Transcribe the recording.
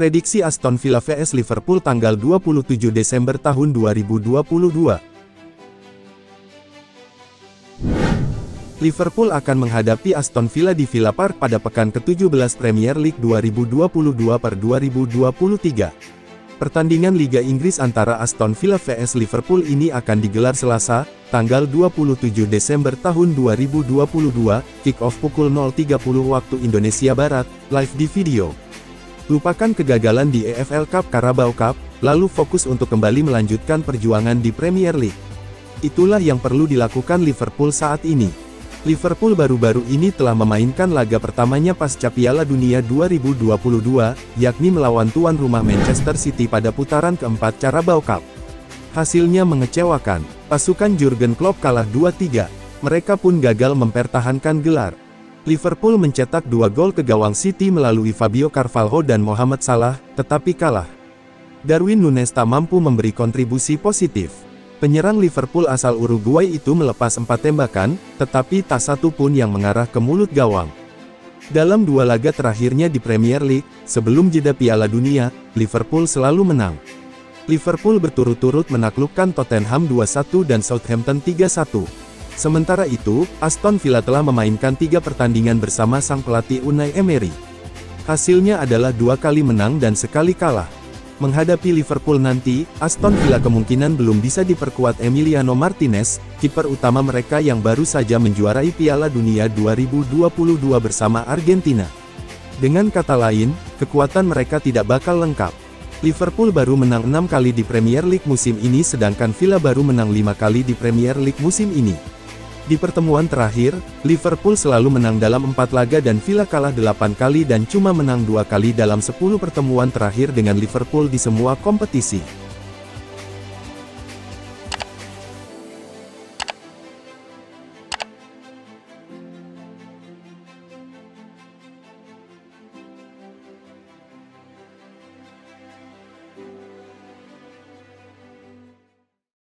Prediksi Aston Villa vs Liverpool tanggal 27 Desember tahun 2022. Liverpool akan menghadapi Aston Villa di Villa Park pada pekan ke-17 Premier League 2022 per 2023. Pertandingan Liga Inggris antara Aston Villa vs Liverpool ini akan digelar Selasa, tanggal 27 Desember tahun 2022, kick-off pukul 0.30 waktu Indonesia Barat, live di video. Lupakan kegagalan di EFL Cup Carabao Cup, lalu fokus untuk kembali melanjutkan perjuangan di Premier League. Itulah yang perlu dilakukan Liverpool saat ini. Liverpool baru-baru ini telah memainkan laga pertamanya pasca Piala Dunia 2022, yakni melawan tuan rumah Manchester City pada putaran keempat Carabao Cup. Hasilnya mengecewakan, pasukan Jurgen Klopp kalah 2-3, mereka pun gagal mempertahankan gelar. Liverpool mencetak dua gol ke gawang City melalui Fabio Carvalho dan Mohamed Salah, tetapi kalah. Darwin Nunes tak mampu memberi kontribusi positif. Penyerang Liverpool asal Uruguay itu melepas empat tembakan, tetapi tak satu pun yang mengarah ke mulut gawang. Dalam dua laga terakhirnya di Premier League, sebelum jeda Piala Dunia, Liverpool selalu menang. Liverpool berturut-turut menaklukkan Tottenham 2-1 dan Southampton 3-1. Sementara itu, Aston Villa telah memainkan tiga pertandingan bersama sang pelatih Unai Emery. Hasilnya adalah dua kali menang dan sekali kalah. Menghadapi Liverpool nanti, Aston Villa kemungkinan belum bisa diperkuat Emiliano Martinez, kiper utama mereka yang baru saja menjuarai Piala Dunia 2022 bersama Argentina. Dengan kata lain, kekuatan mereka tidak bakal lengkap. Liverpool baru menang 6 kali di Premier League musim ini sedangkan Villa baru menang 5 kali di Premier League musim ini. Di pertemuan terakhir, Liverpool selalu menang dalam empat laga dan Villa kalah delapan kali dan cuma menang dua kali dalam 10 pertemuan terakhir dengan Liverpool di semua kompetisi.